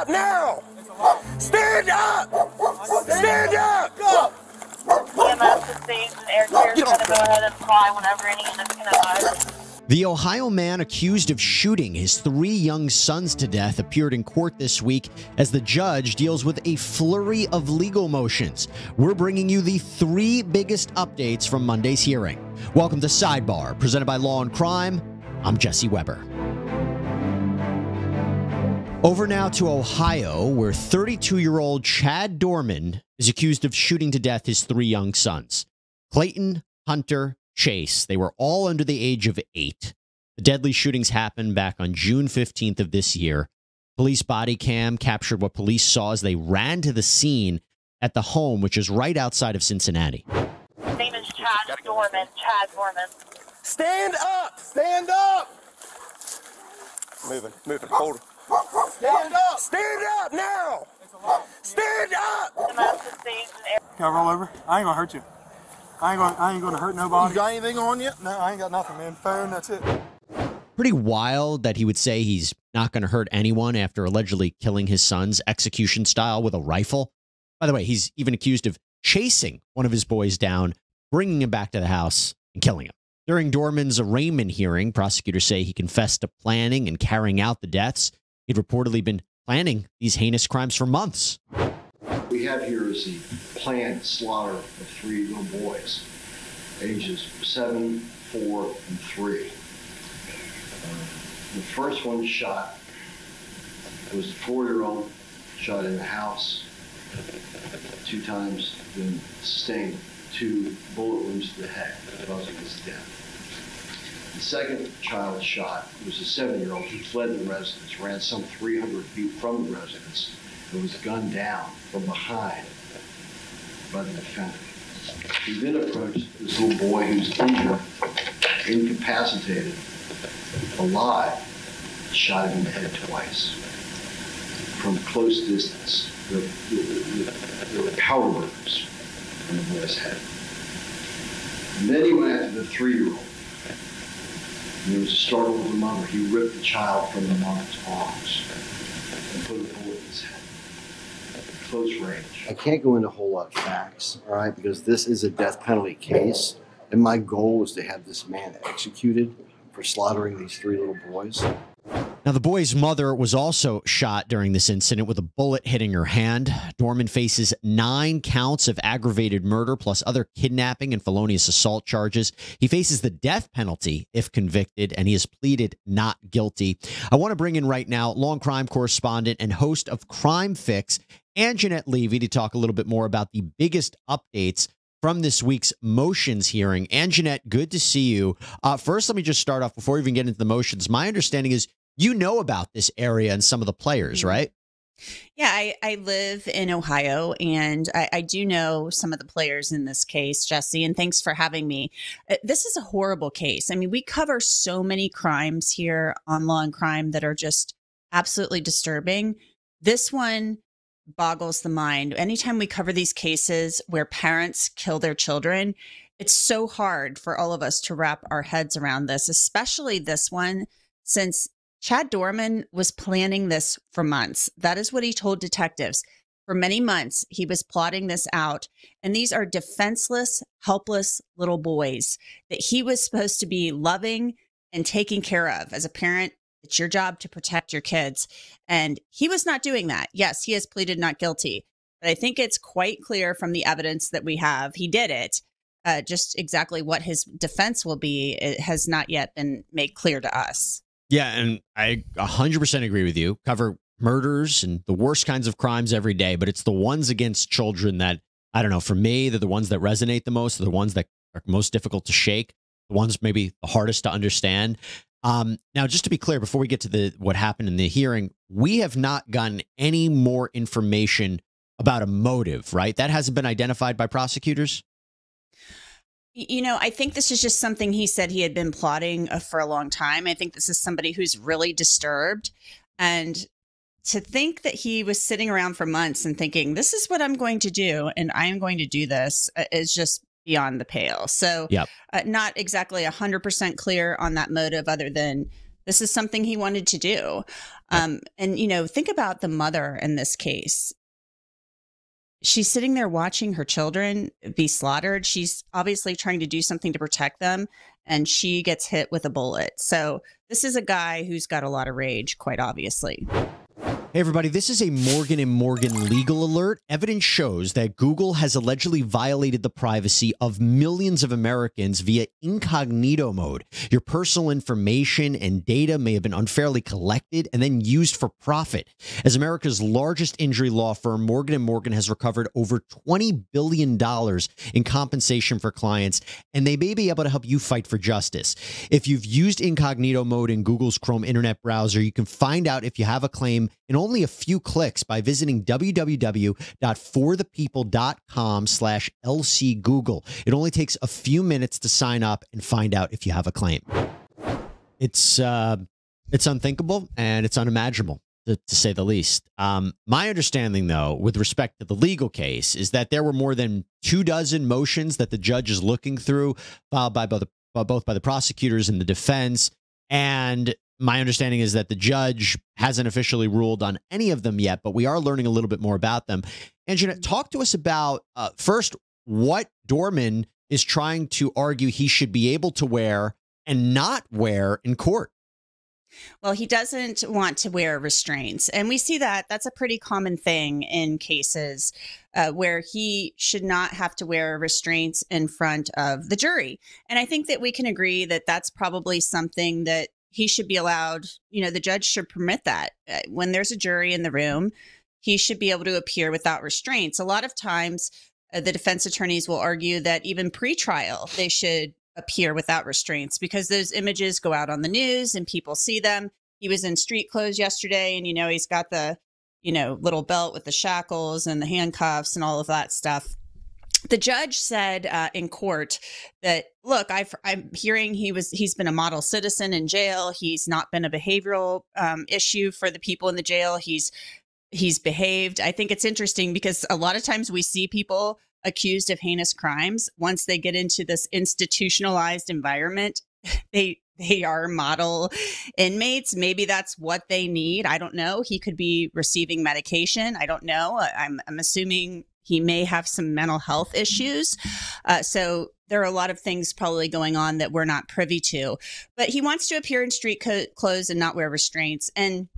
up now! Stand up! Stand up! EMS is safe and air care is going to go ahead and fly whenever any units can advise. The Ohio man accused of shooting his three young sons to death appeared in court this week as the judge deals with a flurry of legal motions. We're bringing you the three biggest updates from Monday's hearing. Welcome to Sidebar, presented by Law and Crime. I'm Jesse Weber. Over now to Ohio, where 32 year old Chad Doerman is accused of shooting to death his three young sons Clayton, Hunter, Chase. They were all under the age of eight. The deadly shootings happened back on June 15th of this year. Police body cam captured what police saw as they ran to the scene at the home, which is right outside of Cincinnati. His name is Chad Doerman. Chad Doerman. Stand up! Stand up! Moving, moving, hold it. Stand up! Stand up now! Stand up! EMS is safe and air Can I roll over? I ain't gonna hurt you. I ain't gonna. I ain't gonna hurt nobody. You got anything on you? No, I ain't got nothing, man. Phone. That's it. Pretty wild that he would say he's not going to hurt anyone after allegedly killing his sons execution style with a rifle. By the way, he's even accused of chasing one of his boys down, bringing him back to the house, and killing him. During Doerman's arraignment hearing, prosecutors say he confessed to planning and carrying out the deaths. He'd reportedly been planning these heinous crimes for months. we have here is the planned slaughter of three little boys, ages seven, four, and three. Uh, The first one shot was a four-year-old, shot in the house two times, then sustained two bullet wounds to the head, causing his death. The second child shot was a seven-year-old who fled the residence, ran some 300 feet from the residence, and was gunned down from behind by the defendant. He then approached this little boy who's injured, incapacitated, alive, shot him in the head twice from close distance. There, there- there were powder burns on the boy's head. And then he went after the three-year-old. And there was a struggle with the mother. He ripped the child from the mother's arms and put a bullet in his head. Close range. I can't go into a whole lot of facts, all right, because this is a death penalty case, and my goal is to have this man executed for slaughtering these three little boys. Now, the boy's mother was also shot during this incident with a bullet hitting her hand. Doerman faces nine counts of aggravated murder plus other kidnapping and felonious assault charges. He faces the death penalty if convicted, and he has pleaded not guilty. I want to bring in right now Law and Crime correspondent and host of Crime Fix, Angenette Levy, to talk a little bit more about the biggest updates from this week's motions hearing. Angenette, good to see you. Uh, first, let me just start off before we even get into the motions. My understanding is you know about this area and some of the players, right? Yeah, I, I live in Ohio and I, I do know some of the players in this case, Jesse, and thanks for having me. Uh, This is a horrible case. I mean, we cover so many crimes here on Law and Crime that are just absolutely disturbing. This one boggles the mind. Anytime we cover these cases where parents kill their children, it's so hard for all of us to wrap our heads around this, especially this one, since Chad Doerman was planning this for months. That is what he told detectives. For many months, he was plotting this out. And these are defenseless, helpless little boys that he was supposed to be loving and taking care of. As a parent, it's your job to protect your kids. And he was not doing that. Yes, he has pleaded not guilty. But I think it's quite clear from the evidence that we have, he did it. Uh, just exactly what his defense will be it has not yet been made clear to us. Yeah, and I 100% agree with you. Cover murders and the worst kinds of crimes every day, but it's the ones against children that, I don't know, for me, they're the ones that resonate the most, they're the ones that are most difficult to shake, the ones maybe the hardest to understand. Um, now, just to be clear, before we get to the what happened in the hearing, we have not gotten any more information about a motive, right? That hasn't been identified by prosecutors. You know, I think this is just something he said he had been plotting uh, for a long time. I think this is somebody who's really disturbed. And to think that he was sitting around for months and thinking, this is what I'm going to do, and I am going to do this, uh, is just beyond the pale. So, Yep. uh, not exactly 100% clear on that motive, other than This is something he wanted to do. Um, and, you know, think about the mother in this case. She's sitting there watching her children be slaughtered. She's obviously trying to do something to protect them, and she gets hit with a bullet. So, this is a guy who's got a lot of rage, quite obviously. Hey everybody, this is a Morgan Morgan legal alert. Evidence shows that Google has allegedly violated the privacy of millions of Americans via incognito mode. Your personal information and data may have been unfairly collected and then used for profit. As America's largest injury law firm, Morgan Morgan has recovered over 20 billion dollars in compensation for clients, and they may be able to help you fight for justice. If you've used incognito mode in Google's Chrome internet browser, you can find out if you have a claim in only a few clicks by visiting www.forthepeople.com slash lcgoogle. It only takes a few minutes to sign up and find out if you have a claim. It's uh, it's unthinkable and it's unimaginable. To, to say the least. Um, my understanding, though, with respect to the legal case, is that there were more than two dozen motions that the judge is looking through, filed by both, both by the prosecutors and the defense. And my understanding is that the judge hasn't officially ruled on any of them yet, but we are learning a little bit more about them. Angenette, talk to us about uh, first what Doerman is trying to argue he should be able to wear and not wear in court. Well, he doesn't want to wear restraints. And we see that that's a pretty common thing in cases uh, where he should not have to wear restraints in front of the jury. And I think that we can agree that that's probably something that he should be allowed, you know, the judge should permit that. Uh, when there's a jury in the room, he should be able to appear without restraints. A lot of times, uh, the defense attorneys will argue that even pre-trial they should appear without restraints because those images go out on the news and people see them. He was in street clothes yesterday and you know he's got the you know little belt with the shackles and the handcuffs and all of that stuff. The judge said uh, in court that look, i am hearing he was he's been a model citizen in jail. He's not been a behavioral um, issue for the people in the jail. He's he's behaved. I think it's interesting because a lot of times we see people accused of heinous crimes once they get into this institutionalized environment they they are model inmates maybe that's what they need i don't know he could be receiving medication i don't know i'm, I'm assuming he may have some mental health issues. Uh, so there are a lot of things probably going on that we're not privy to. But he wants to appear in street co- clothes and not wear restraints. And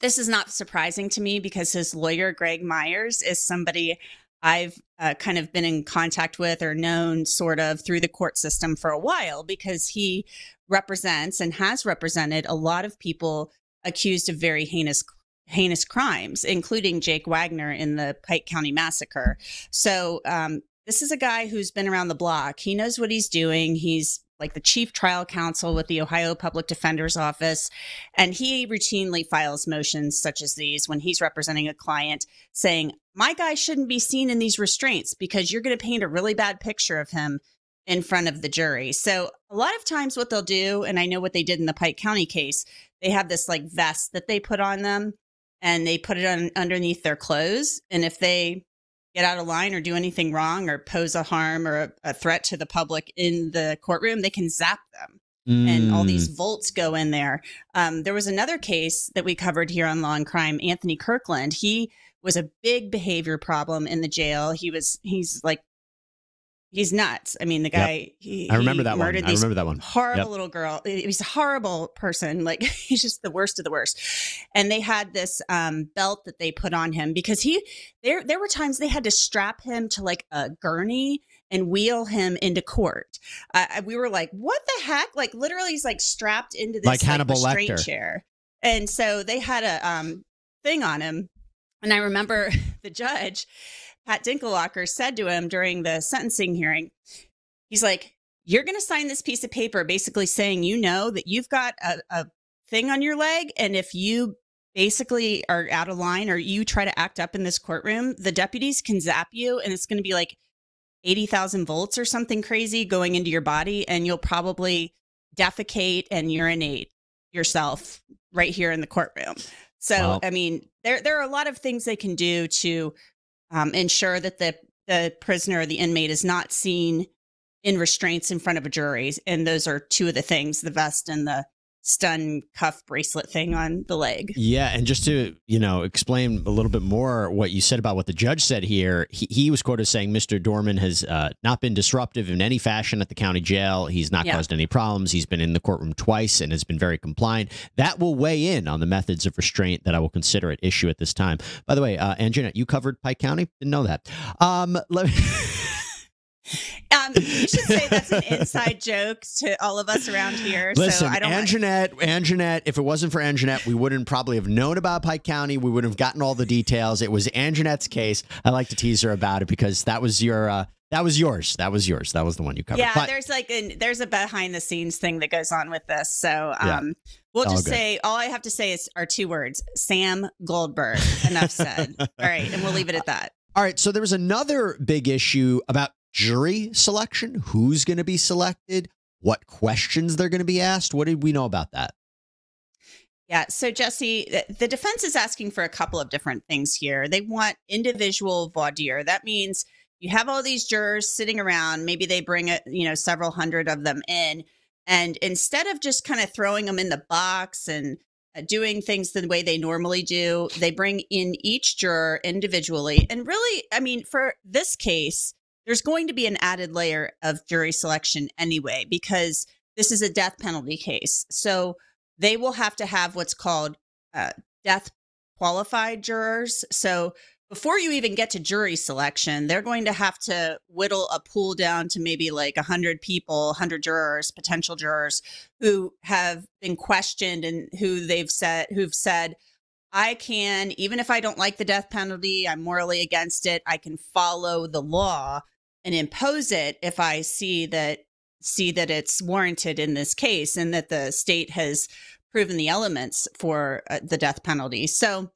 this is not surprising to me because his lawyer greg myers is somebody I've uh, kind of been in contact with or known sort of through the court system for a while because he represents and has represented a lot of people accused of very heinous heinous crimes, including Jake Wagner in the Pike County massacre. So um, this is a guy who's been around the block. He knows what he's doing. He's like the chief trial counsel with the Ohio Public Defender's Office. And he routinely files motions such as these when he's representing a client saying, My guy shouldn't be seen in these restraints because you're going to paint a really bad picture of him in front of the jury. So, a lot of times, what they'll do, and I know what they did in the Pike County case, they have this like vest that they put on them and they put it on underneath their clothes. And if they get out of line or do anything wrong or pose a harm or a, a threat to the public in the courtroom, they can zap them. Mm. And all these mm. volts go in there. Um, there was another case that we covered here on Law and Crime. Anthony Kirkland. He was a big behavior problem in the jail. He was he's like he's nuts. I mean, the guy. Yep. He, I remember that one. I remember that one. Horrible yep. little girl. He's a horrible person. Like he's just the worst of the worst. And they had this um, belt that they put on him because he. There, there were times they had to strap him to like a gurney and wheel him into court. Uh, we were like, "What the heck?" Like literally, he's like strapped into this like Hannibal like, Lecter chair. And so they had a um, thing on him. And I remember the judge Pat Dinkelacker said to him during the sentencing hearing, he's like, You're going to sign this piece of paper basically saying you know that you've got a, a thing on your leg. And if you basically are out of line or you try to act up in this courtroom, the deputies can zap you and it's going to be like 80,000 volts or something crazy going into your body. And you'll probably defecate and urinate yourself right here in the courtroom. So, wow. I mean, there, there are a lot of things they can do to um, ensure that the the prisoner or the inmate is not seen in restraints in front of a jury. And those are two of the things: the vest and the stun cuff bracelet thing on the leg. Yeah, and just to you know explain a little bit more what you said about what the judge said here, he, he was quoted as saying Mr. Doerman has uh, not been disruptive in any fashion at the county jail. He's not Yeah. caused any problems. He's been in the courtroom twice and has been very compliant. That will weigh in on the methods of restraint that I will consider at issue at this time. By the way, uh, Angenette, you covered Pike County. Didn't know that. Um, let me. Um, you should say that's an inside joke to all of us around here. Listen, so I don't. Angenette, Angenette, if it wasn't for Angenette, we wouldn't probably have known about Pike County. We wouldn't have gotten all the details. It was Angenette's case. I like to tease her about it because that was your uh, that was yours. That was yours. That was the one you covered. yeah, But- there's like a there's a behind the scenes thing that goes on with this. So Yeah. um, we'll just good. say all I have to say is are two words: Sam Goldberg. Enough said. all right, and we'll leave it at that. All right. So there was another big issue about jury selection. Who's going to be selected? What questions they're going to be asked? What did we know about that? Yeah. So, Jesse, the- defense is asking for a couple of different things here. They want individual voir dire. That means you have all these jurors sitting around. Maybe they bring a, you know, several hundred of them in. And instead of just kind of throwing them in the box and uh, doing things the way they normally do, they bring in each juror individually. And really, I mean, for this case, there's going to be an added layer of jury selection anyway, because this is a death penalty case. So, they will have to have what's called uh, death qualified jurors. So before you even get to jury selection, they're going to have to whittle a pool down to maybe like 100 people, 100 jurors, potential jurors who have been questioned and who they've said, who've said, I can, even if I don't like the death penalty, I'm morally against it, I can follow the law and impose it if I see that see that it's warranted in this case and that the state has proven the elements for uh, the death penalty. So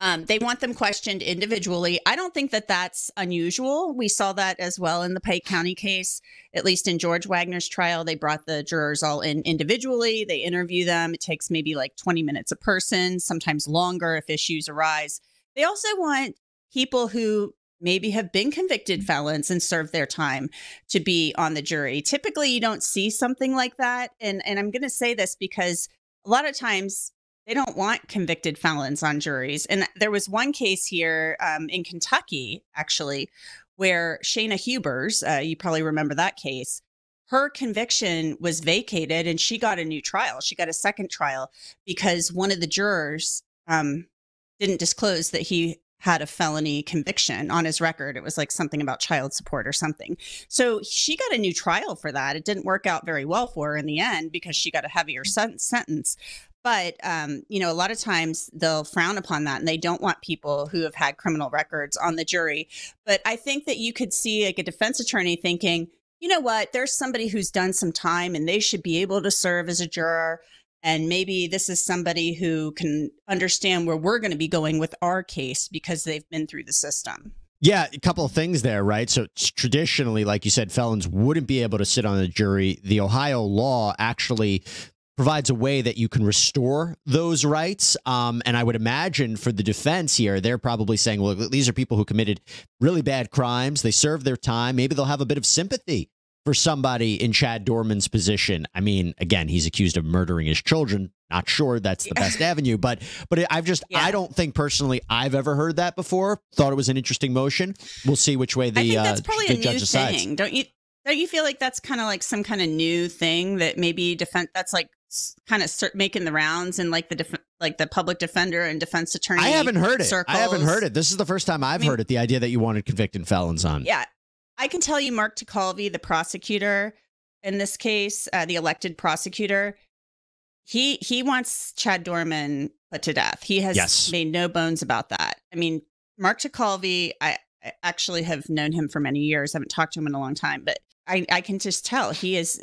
um, they want them questioned individually. I don't think that that's unusual. We saw that as well in the Pike County case. At least in George Wagner's trial, they brought the jurors all in individually. They interview them. It takes maybe like 20 minutes a person, sometimes longer if issues arise. They also want people who maybe have been convicted felons and served their time to be on the jury. Typically, you don't see something like that. And, and I'm going to say this because a lot of times they don't want convicted felons on juries. And there was one case here um, in Kentucky, actually, where Shayna Hubers, uh, you probably remember that case, her conviction was vacated and she got a new trial. She got a second trial because one of the jurors um, didn't disclose that he had a felony conviction on his record. It was like something about child support or something. So she got a new trial for that. It didn't work out very well for her in the end because she got a heavier sen- sentence. But um, you know, a lot of times they'll frown upon that, and they don't want people who have had criminal records on the jury. But I think that you could see like a defense attorney thinking, you know what, there's somebody who's done some time, and they should be able to serve as a juror. And maybe this is somebody who can understand where we're going to be going with our case because they've been through the system. Yeah, a couple of things there, right? So traditionally, like you said, felons wouldn't be able to sit on the jury. The Ohio law actually provides a way that you can restore those rights. Um, and I would imagine for the defense here, they're probably saying, well, these are people who committed really bad crimes. They served their time. Maybe they'll have a bit of sympathy for somebody in Chad Doerman's position. I mean, again, he's accused of murdering his children. Not sure that's the best avenue, but but I've just Yeah. I don't think personally I've ever heard that before. Thought it was an interesting motion. We'll see which way the I think that's uh, probably the a judge new decides. thing, don't you? Don't you feel like that's kind of like some kind of new thing that maybe defense that's like kind of making the rounds and like the def- like the public defender and defense attorney. I haven't heard it. I haven't heard it. This is the first time I've mean- heard it. The idea that you wanted convicted felons on. Yeah, I can tell you, Mark Tekulve, the prosecutor in this case, uh, the elected prosecutor, he he wants Chad Doerman put to death. He has Yes. made no bones about that. I mean, Mark Tekulve, I, I actually have known him for many years. I haven't talked to him in a long time, but I, I can just tell he is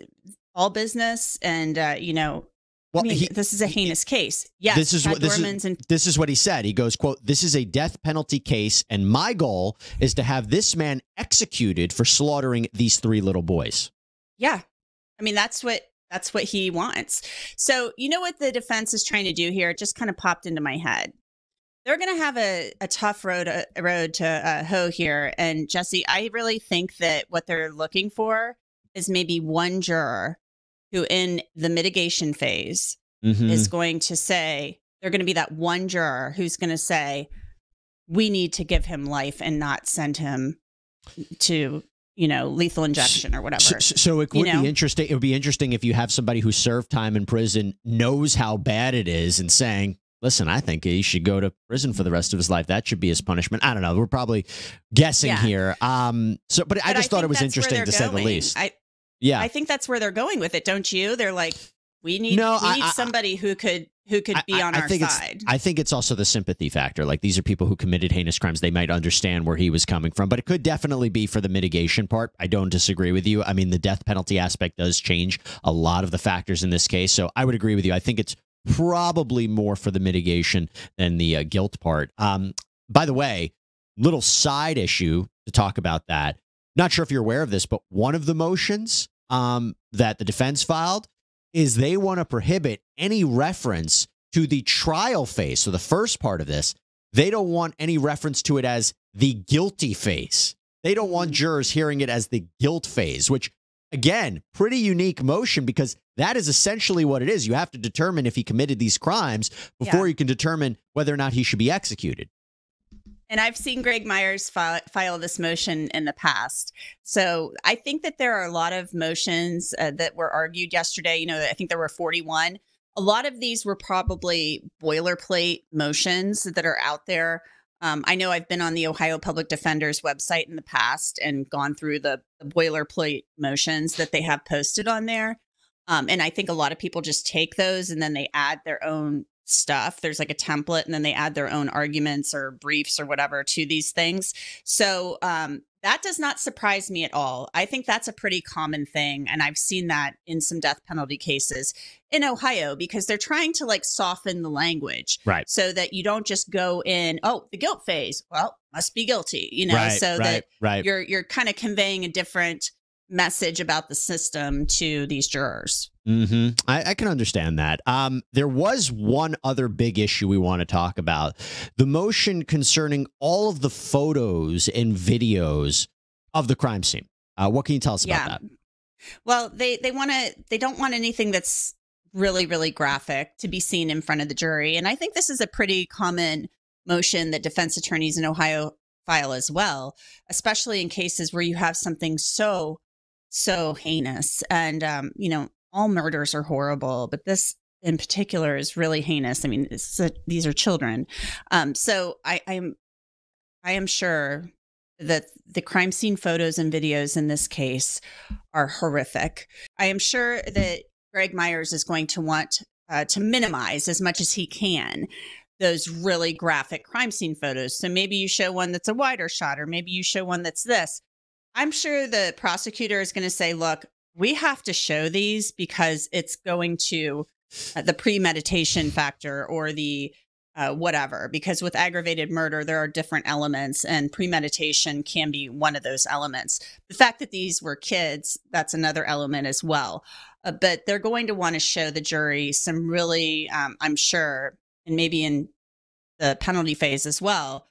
all business, and uh, you know, Well, I mean, he- this is a heinous case. Yes, this is Chad what this Doerman's is, in this is what he said. He goes, "quote This is a death penalty case, and my goal is to have this man executed for slaughtering these three little boys." Yeah. I mean, that's what that's what he wants. So, you know what the defense is trying to do here? It just kind of popped into my head. They're going to have a, a tough road a road to uh, hoe here. And Jesse, I really think that what they're looking for is maybe one juror who, in the mitigation phase, Mhm. is going to say, they're going to be that one juror who's going to say, we need to give him life and not send him to, you know, lethal injection or whatever. So, it you would know? be interesting. It would be interesting if you have somebody who served time in prison, knows how bad it is, and saying, "Listen, I think he should go to prison for the rest of his life. That should be his punishment." I don't know. We're probably guessing Yeah. here. Um. So, but, I But just thought it was interesting to say the least. I, yeah. I think that's where they're going with it, don't you? They're like, we need, No, we I- need I- somebody who could who could be I- on I our think side. It's, I think it's also the sympathy factor. Like these are people who committed heinous crimes. They might understand where he was coming from, but it could definitely be for the mitigation part. I don't disagree with you. I mean, the death penalty aspect does change a lot of the factors in this case. So I would agree with you. I think it's probably more for the mitigation than the uh, guilt part. Um, by the way, little side issue to talk about that. Not sure if you're aware of this, but one of the motions um, that the defense filed is they want to prohibit any reference to the trial phase. So the first part of this, they don't want any reference to it as the guilty phase. They don't want jurors hearing it as the guilt phase, which again, pretty unique motion because that is essentially what it is. You have to determine if he committed these crimes before Yeah. you can determine whether or not he should be executed. And I've seen Greg Myers file, file this motion in the past. So I think that there are a lot of motions uh, that were argued yesterday. You know, I think there were 41. A lot of these were probably boilerplate motions that are out there. Um, I know I've been on the Ohio Public Defender's website in the past and gone through the, the boilerplate motions that they have posted on there. Um, and I think a lot of people just take those and then they add their own stuff. There's like a template, and then they add their own arguments or briefs or whatever to these things. So um, that does not surprise me at all. I think that's a pretty common thing. And I've seen that in some death penalty cases in Ohio because they're trying to like soften the language Right. so that you don't just go in, oh, the guilt phase. Well, must be guilty, you know, right. so right. that right. you're you're kind of conveying a different message about the system to these jurors. hmm I, I can understand that. Um, there was one other big issue we want to talk about the motion concerning all of the photos and videos of the crime scene. Uh, what can you tell us about that? Well, they they want to they don't want anything that's really really graphic to be seen in front of the jury, and I think this is a pretty common motion that defense attorneys in Ohio file as well, especially in cases where you have something so so heinous, and um, you know all murders are horrible, but this in particular is really heinous. I mean, a, these are children, um, so I, I'm I am sure that the crime scene photos and videos in this case are horrific. I am sure that Greg Myers is going to want uh, to minimize as much as he can those really graphic crime scene photos. So maybe you show one that's a wider shot, or maybe you show one that's this. I'm sure the prosecutor is going to say, look, we have to show these because it's going to uh, the premeditation factor or the uh, whatever. Because with aggravated murder, there are different elements, and premeditation can be one of those elements. The fact that these were kids, that's another element as well. Uh, but they're going to want to show the jury some really, um, I'm sure, and maybe in the penalty phase as well,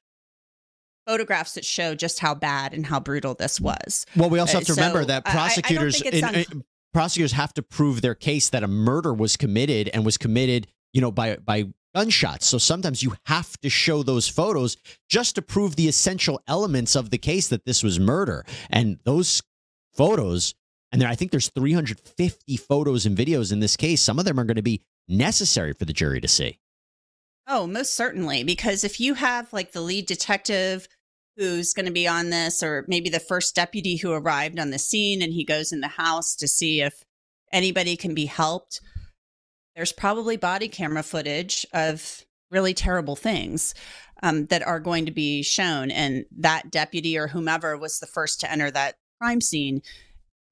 photographs that show just how bad and how brutal this was. Well, we also have to remember so that I- I- I prosecutors in- in- prosecutors have to prove their case that a murder was committed and was committed, you know, by by gunshots. So sometimes you have to show those photos just to prove the essential elements of the case that this was murder. And those photos, and there I think there's 350 photos and videos in this case. Some of them are going to be necessary for the jury to see. Oh, most certainly. Because if you have like the lead detective who's going to be on this, or maybe the first deputy who arrived on the scene and he goes in the house to see if anybody can be helped, there's probably body camera footage of really terrible things um, that are going to be shown. And that deputy or whomever was the first to enter that crime scene,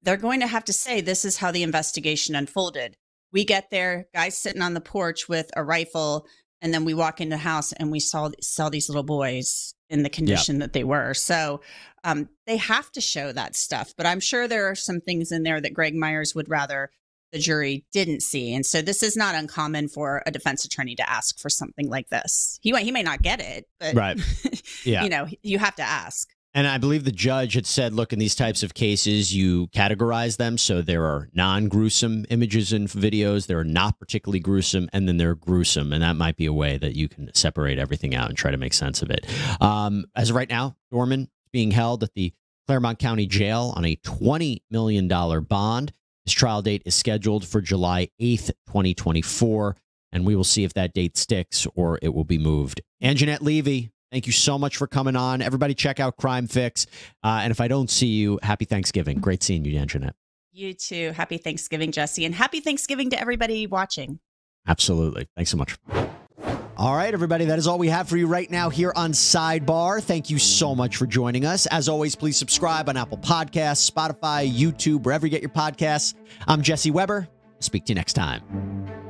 they're going to have to say, this is how the investigation unfolded. We get there, guys sitting on the porch with a rifle and then we walk into the house and we saw saw these little boys in the condition that they were. So um, they have to show that stuff but i'm sure there are some things in there that greg myers would rather the jury didn't see. And so this is not uncommon for a defense attorney to ask for something like this. He, he may not get it but Right. Yeah. you know you have to ask And I believe the judge had said, look, in these types of cases, you categorize them. So there are non gruesome images and videos, there are not particularly gruesome, and then they're gruesome. And that might be a way that you can separate everything out and try to make sense of it. Um, as of right now, Doerman is being held at the Clermont County Jail on a $20 million bond. His trial date is scheduled for July 8th, 2024. And we will see if that date sticks or it will be moved. Angenette Levy, Thank you so much for coming on. Everybody, check out Crime Fix. Uh, and if I don't see you, happy Thanksgiving. Great seeing you, Angenette. You too. Happy Thanksgiving, Jesse, and happy Thanksgiving to everybody watching. Absolutely. Thanks so much. All right, everybody, that is all we have for you right now here on Sidebar. Thank you so much for joining us. As always, please subscribe on Apple Podcasts, Spotify, YouTube, wherever you get your podcasts. I'm Jesse Weber. I'll speak to you next time.